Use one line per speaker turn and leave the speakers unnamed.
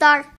Star.